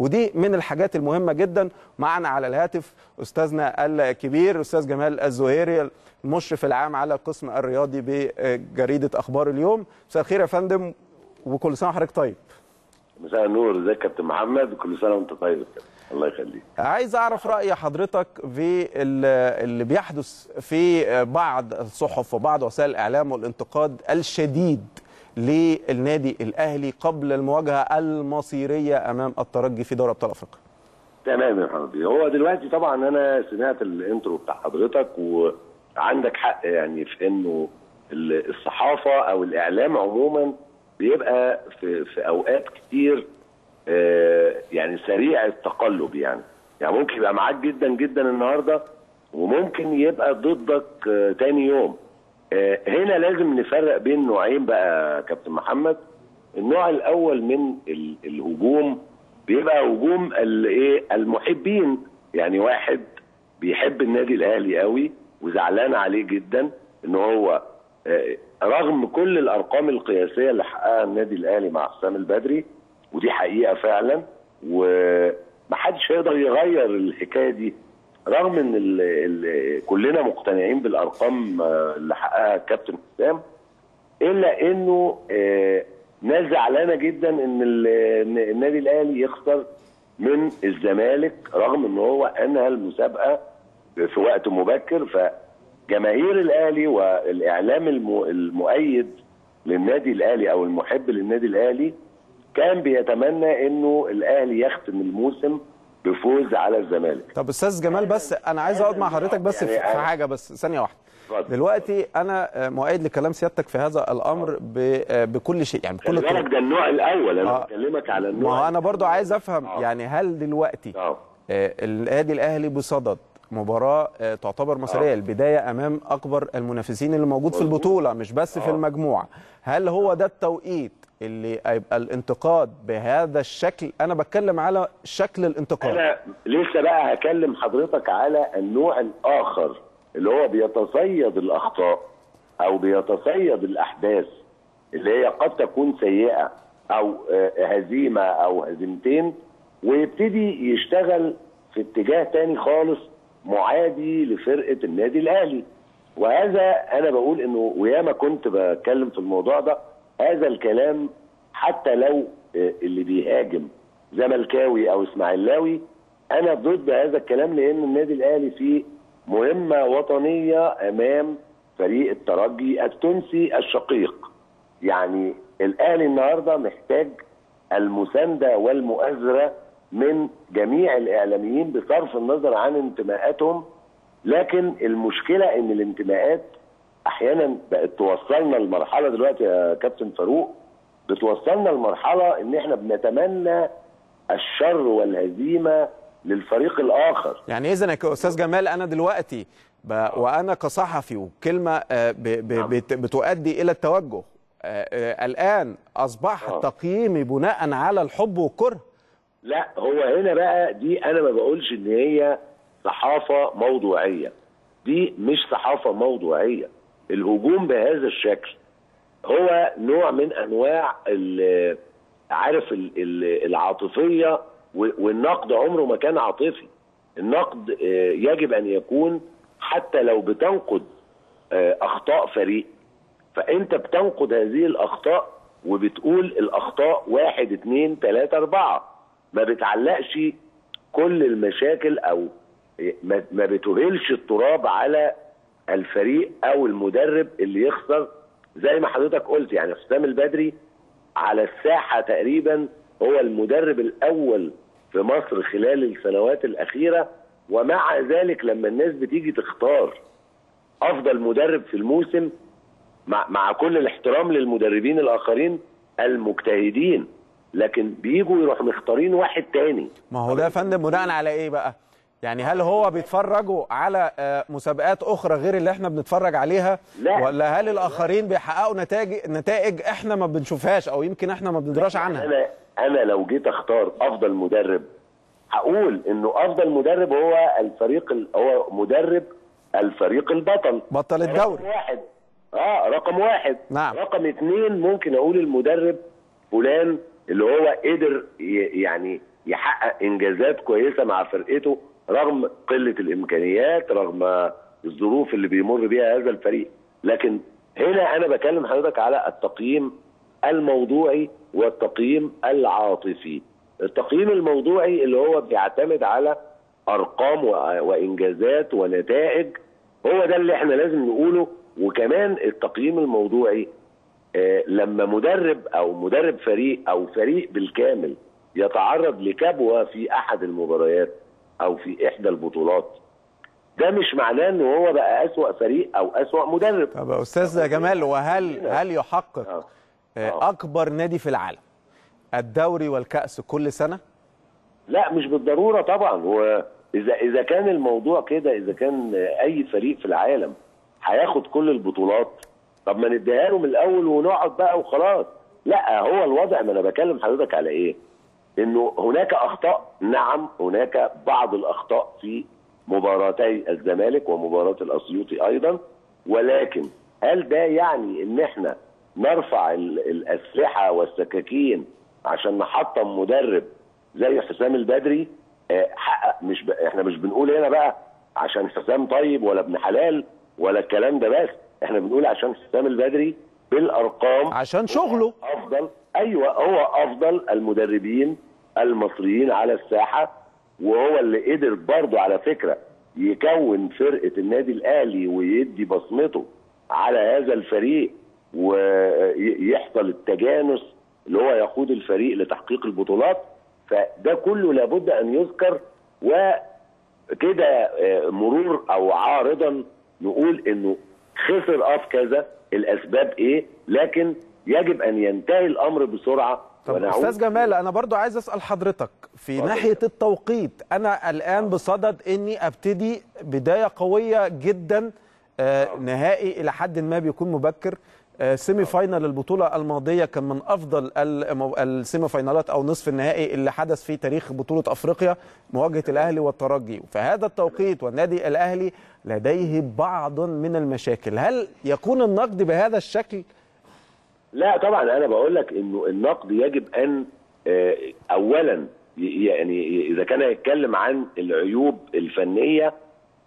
ودي من الحاجات المهمة جدا. معنا على الهاتف أستاذنا الكبير أستاذ جمال الزهيري المشرف العام على القسم الرياضي بجريدة أخبار اليوم. مساء الخير يا فندم وكل سنة وحضرتك طيب. مساء النور. ازيك يا كابتن محمد؟ كل سنة وأنت طيب. يا كابتن. الله يخليك. عايز أعرف رأي حضرتك في ال- اللي بيحدث في بعض الصحف وبعض وسائل الإعلام والانتقاد الشديد للنادي الأهلي قبل المواجهة المصيرية أمام الترجي في دوري أبطال أفريقيا. تمام يا محمد هو دلوقتي طبعا أنا سمعت الانترو بتاع حضرتك وعندك حق يعني في إنه ال- الصحافة أو الإعلام عموما بيبقى في في أوقات كتير آه، يعني سريع التقلب يعني. يعني ممكن يبقى معاك جدا جدا النهارده وممكن يبقى ضدك آه، تاني يوم. هنا لازم نفرق بين نوعين بقى كابتن محمد. النوع الأول من ال- الهجوم بيبقى هجوم الايه المحبين. يعني واحد بيحب النادي الأهلي قوي وزعلان عليه جدا إن هو آه، رغم كل الأرقام القياسية اللي حققها النادي الأهلي مع حسام البدري ودي حقيقة فعلا ومحدش هيقدر يغير الحكاية دي. رغم إن ال ال كلنا مقتنعين بالأرقام آه، اللي حققها الكابتن حسام إلا إنه آه، ناس زعلانة جدا إن النادي الأهلي يخسر من الزمالك رغم إن هو أنهى المسابقة في وقت مبكر. فجماهير الأهلي والإعلام الم- المؤيد للنادي الأهلي أو المحب للنادي الأهلي كان بيتمنى إنه الأهلي يختم الموسم بفوز على الزمالك طب أستاذ جمال بس أنا عايز أقعد مع حضرتك بس في يعني في حاجة بس ثانية واحدة. دلوقتي أنا مؤيد لكلام سيادتك في هذا الأمر ب- بكل شيء يعني بكل الطرق ده النوع الأول أنا آه. بكلمك على ما النوع هو أنا برضو عايز أفهم آه. يعني هل دلوقتي. آه، النادي الأهلي بصدد مباراة آه، تعتبر مصيرية آه. البداية أمام أكبر المنافسين اللي موجود في مظبوط. البطولة مش بس في. المجموعة هل هو ده التوقيت اللي هيبقى الانتقاد بهذا الشكل. أنا بتكلم على شكل الانتقاد. أنا لسه بقى هكلم حضرتك على النوع الآخر اللي هو بيتصيد الأخطاء أو بيتصيد الأحداث اللي هي قد تكون سيئة أو آه، هزيمة أو هزيمتين ويبتدي يشتغل في اتجاه تاني خالص معادي لفرقة النادي الأهلي. وهذا أنا بقول إنه وياما كنت بتكلم في الموضوع ده هذا الكلام حتى لو آه، اللي بيهاجم زملكاوي أو إسماعيلاوي أنا ضد هذا الكلام لأن النادي الأهلي فيه مهمة وطنية أمام فريق الترجي التونسي الشقيق. يعني الأهلي النهارده محتاج المساندة والمؤازرة من جميع الإعلاميين بصرف النظر عن انتماءاتهم لكن المشكلة إن الانتماءات أحيانا بقت توصلنا لمرحلة دلوقتي يا كابتن فاروق بتوصلنا لمرحلة إن إحنا بنتمنى الشر والهزيمة للفريق الآخر. يعني اذا يا أستاذ جمال أنا دلوقتي ب... وأنا كصحفي وكلمة آه، ب... ب... بت... بتؤدي إلى التوجه آه، آه، الآن أصبح آه. تقييمي بناء على الحب والكره. لا هو هنا بقى دي أنا ما بقولش إن هي صحافة موضوعية. دي مش صحافة موضوعية. الهجوم بهذا الشكل هو نوع من أنواع عارف ال- ال- العاطفية والنقد عمره ما كان عاطفي. النقد آه، يجب أن يكون حتى لو بتنقد آه، أخطاء فريق. فأنت بتنقد هذه الأخطاء وبتقول الأخطاء واحد اتنين تلاتة أربعة. ما بتعلقش كل المشاكل أو ما بتهلش التراب على الفريق أو المدرب اللي يخسر زي ما حضرتك قلت يعني حسام البدري على الساحة تقريبا هو المدرب الأول في مصر خلال السنوات الأخيرة ومع ذلك لما الناس بتيجي تختار أفضل مدرب في الموسم مع, مع كل الاحترام للمدربين الآخرين المجتهدين لكن بيجوا يروحوا مختارين واحد تاني. ما هو ده يا فندم بناء على إيه بقى؟ يعني هل هو بيتفرجوا على آه، مسابقات أخرى غير اللي إحنا بنتفرج عليها؟ لا. ولا هل الآخرين بيحققوا نتائج نتائج إحنا ما بنشوفهاش أو يمكن إحنا ما بندراش عنها؟ أنا أنا لو جيت أختار أفضل مدرب هقول إنه أفضل مدرب هو الفريق ال- هو مدرب الفريق البطل. بطل رقم الدوري. واحد. آه رقم واحد. نعم. رقم اتنين ممكن أقول المدرب فلان اللي هو قدر ي- يعني يحقق إنجازات كويسة مع فرقته رغم قلة الإمكانيات رغم الظروف اللي بيمر بيها هذا الفريق. لكن هنا أنا بكلم حضرتك على التقييم الموضوعي والتقييم العاطفي. التقييم الموضوعي اللي هو بيعتمد على أرقام وإنجازات ونتائج هو ده اللي إحنا لازم نقوله. وكمان التقييم الموضوعي آه، لما مدرب أو مدرب فريق أو فريق بالكامل يتعرض لكبوة في أحد المباريات أو في إحدى البطولات. ده مش معناه إن هو بقى أسوأ فريق أو أسوأ مدرب. طب يا أستاذ جمال وهل هل يحقق آه. آه، أكبر نادي في العالم؟ الدوري والكأس كل سنة؟ لا مش بالضرورة طبعا. هو اذا إذا كان الموضوع كده إذا كان أي فريق في العالم هياخد كل البطولات طب ما نديها له من الأول ونقعد بقى وخلاص. لا هو الوضع ما أنا بكلم حضرتك على إيه؟ إنه هناك أخطاء. نعم هناك بعض الأخطاء في مباراتي الزمالك ومباراة الأسيوطي أيضا. ولكن هل ده يعني إن إحنا نرفع ال- الأسلحة والسكاكين عشان نحطم مدرب زي حسام البدري؟ آه، حقق مش ب... إحنا مش بنقول هنا بقى عشان حسام طيب ولا ابن حلال ولا الكلام ده بس. إحنا بنقول عشان حسام البدري بالأرقام عشان شغله. أفضل أيوه هو أفضل المدربين المصريين على الساحة وهو اللي قدر برضه على فكرة يكون فرقة النادي الأهلي ويدي بصمته على هذا الفريق ويحصل التجانس اللي هو يقود الفريق لتحقيق البطولات. فده كله لابد أن يذكر وكده آه، مرور أو عارضا نقول إنه خسر آه في كذا. الأسباب إيه؟ لكن يجب أن ينتهي الأمر بسرعة طب أستاذ جمال أنا برضو عايز أسأل حضرتك في اتفضل. ناحية التوقيت أنا الآن بصدد إني أبتدي بداية قوية جدا آه نهائي إلى حد ما بيكون مبكر. آه semi final البطولة الماضية كان من أفضل ال semi finalات أو نصف النهائي اللي حدث في تاريخ بطولة أفريقيا مواجهة الأهلي والترجي. فهذا التوقيت والنادي الأهلي لديه بعض من المشاكل. هل يكون النقد بهذا الشكل لا طبعا أنا بقول لك إنه النقد يجب أن آه، اولا يعني إذا كان هيتكلم عن العيوب الفنية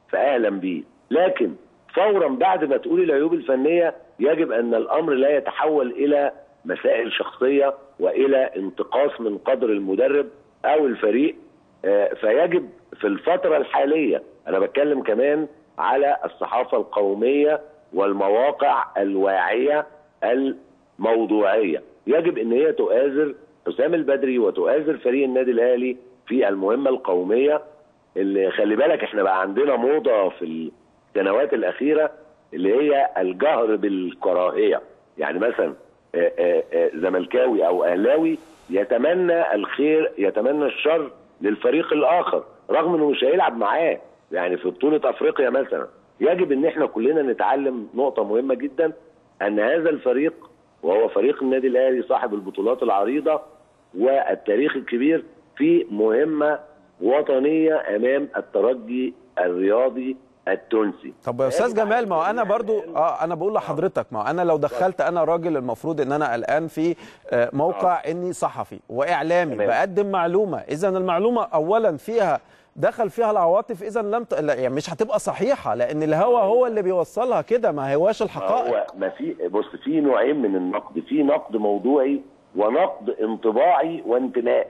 فاهلا بيه. لكن فورا بعد ما تقول العيوب الفنية يجب أن الأمر لا يتحول إلى مسائل شخصية وإلى انتقاص من قدر المدرب أو الفريق آه، فيجب في الفترة الحالية أنا بتكلم كمان على الصحافة القومية والمواقع الواعية الموضوعيه يجب إن هي تؤازر حسام البدري وتؤازر فريق النادي الأهلي في المهمة القومية اللي خلي بالك إحنا بقى عندنا موضة في السنوات الأخيرة اللي هي الجهر بالكراهية. يعني مثلا آه، آه، آه، زملكاوي أو أهلاوي يتمنى الخير يتمنى الشر للفريق الآخر رغم إنه مش هيلعب معاه. يعني في بطولة أفريقيا مثلا يجب إن إحنا كلنا نتعلم نقطة مهمة جدا أن هذا الفريق وهو فريق النادي الأهلي صاحب البطولات العريضة والتاريخ الكبير في مهمة وطنية أمام الترجي الرياضي التونسي. طب يا أستاذ جمال ما هو أنا برضو آه أنا بقول لحضرتك ما أنا لو دخلت أنا راجل المفروض إن أنا الان في آه، موقع إني صحفي وإعلامي. بقدم معلومة. إذا المعلومة اولا فيها دخل فيها العواطف إذا لم ت... يعني مش هتبقى صحيحة لأن الهوى هو اللي بيوصلها كده ما هواش الحقائق هو ما في بص في نوعين من النقد. في نقد موضوعي ونقد انطباعي وانتماء.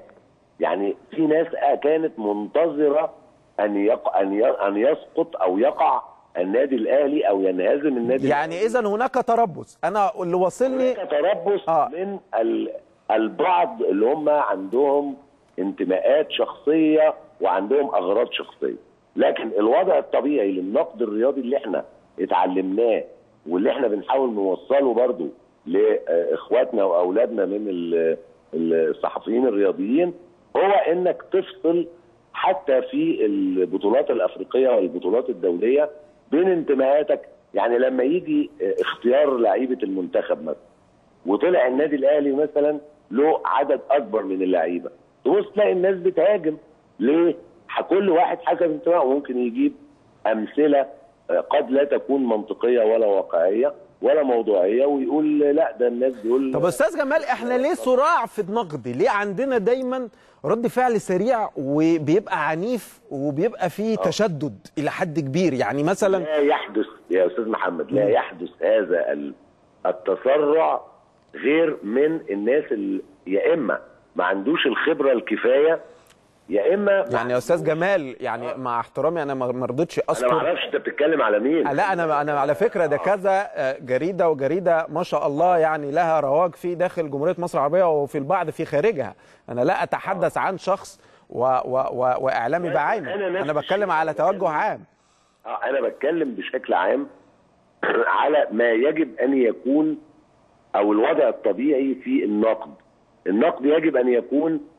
يعني في ناس كانت منتظرة أن يق... أن ي... أن يسقط أو يقع النادي الأهلي أو ينهزم النادي يعني اذا هناك تربص. أنا اللي واصلني هناك تربص آه. من ال... البعض اللي هم عندهم انتماءات شخصية وعندهم أغراض شخصية. لكن الوضع الطبيعي للنقد الرياضي اللي إحنا اتعلمناه واللي إحنا بنحاول نوصله برضو لإخواتنا وأولادنا من ال- الصحفيين الرياضيين هو إنك تفصل حتى في البطولات الأفريقية والبطولات الدولية بين انتماءاتك. يعني لما يجي اختيار لعيبة المنتخب مثلا وطلع النادي الأهلي مثلا له عدد أكبر من اللعيبة. تبص تلاقي الناس بتهاجم. ليه؟ كل واحد حسب انتمائه. ممكن يجيب أمثلة قد لا تكون منطقية ولا واقعية ولا موضوعية ويقول لا ده الناس دول طب أستاذ جمال إحنا ليه صراع في النقد؟ ليه عندنا دايما رد فعل سريع وبيبقى عنيف وبيبقى فيه تشدد إلى حد كبير؟ يعني مثلا لا يحدث يا أستاذ محمد لا يحدث هذا ال- التسرع غير من الناس اللي يا إما ما عندوش الخبرة الكفاية يا إما يعني يا أستاذ جمال يعني مع احترامي أنا ما رضيتش أنا ما أذكر. أعرفش أنت بتتكلم على مين. لا أنا أنا على فكرة ده كذا آه، جريدة وجريدة ما شاء الله يعني لها رواج في داخل جمهورية مصر العربية وفي البعض في خارجها. أنا لا أتحدث عن شخص و و و وإعلامي بعينه. أنا أنا بتكلم. على توجه عام. آه، أنا بتكلم بشكل عام على ما يجب أن يكون أو الوضع الطبيعي في النقد. النقد يجب أن يكون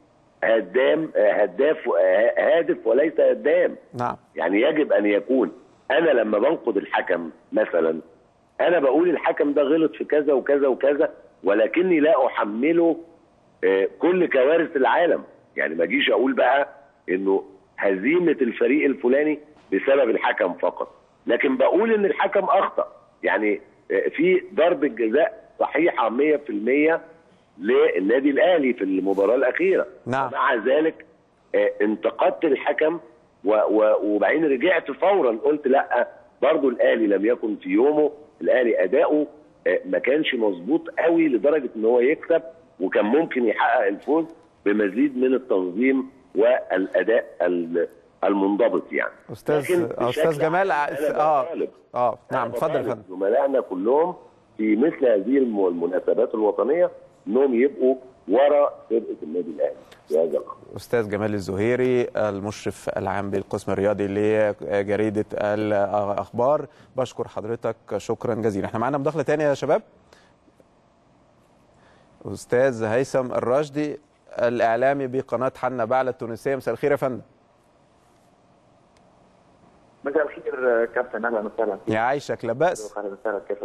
هدام هداف هادف وليس هدام. نعم. يعني يجب أن يكون. أنا لما بنقد الحكم مثلا أنا بقول الحكم ده غلط في كذا وكذا وكذا ولكني لا أحمله آه، كل كوارث العالم. يعني ما أجيش أقول بقى إنه هزيمة الفريق الفلاني بسبب الحكم فقط. لكن بقول إن الحكم أخطأ. يعني آه، في ضربة جزاء صحيحة 100% للنادي الأهلي في المباراة الأخيرة. نعم. مع ذلك آه، انتقدت الحكم وبعدين رجعت فورا. قلت لأ برضو الأهلي لم يكن في يومه. الأهلي أداؤه آه، ما كانش مظبوط قوي لدرجة إن هو يكسب وكان ممكن يحقق الفوز بمزيد من التنظيم والأداء ال- المنضبط يعني. أستاذ أستاذ جمال آه. آه نعم اتفضل يا فندم. زملائنا كلهم في مثل هذه الم- المناسبات الوطنية انهم يبقوا ورا فرقة النادي الأهلي. في هذا الامر أستاذ جمال الزهيري المشرف العام بالقسم الرياضي لجريدة الأخبار بشكر حضرتك. شكرا جزيلا. إحنا معانا مداخلة تانية يا شباب؟ أستاذ هيثم الراشدي الإعلامي بقناة حنا بعلة التونسية. مساء الخير يا فندم. مساء الخير كابتن. أهلا وسهلا. يا عايشك لا بأس. أهلا وسهلا. كيفك؟